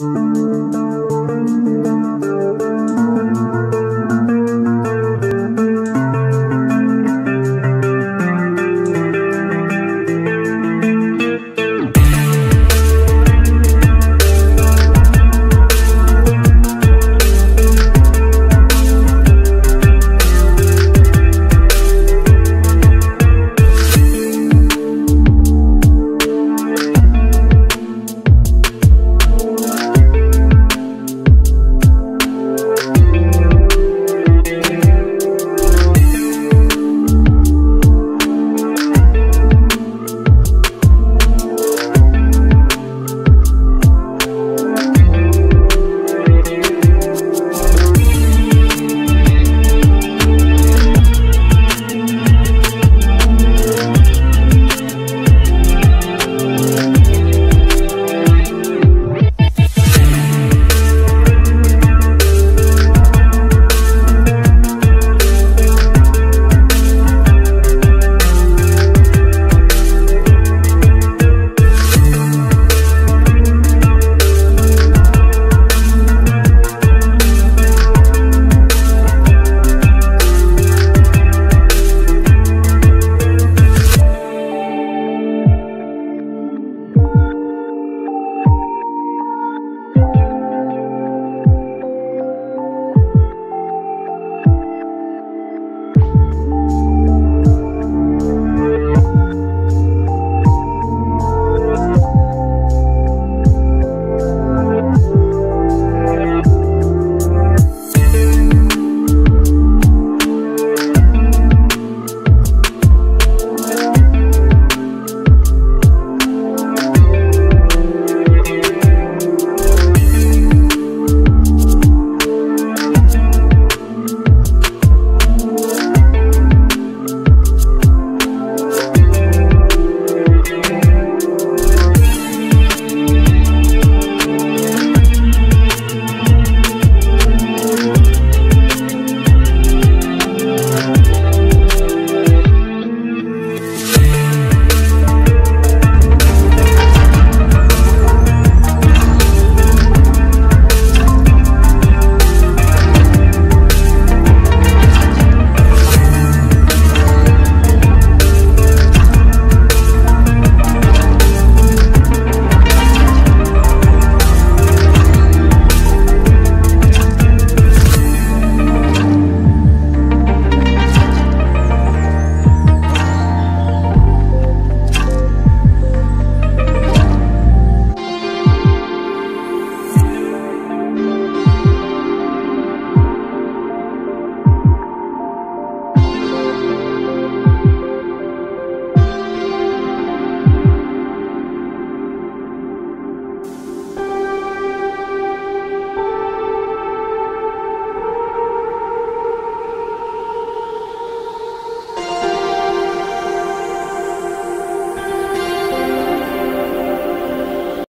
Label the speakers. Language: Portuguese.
Speaker 1: Música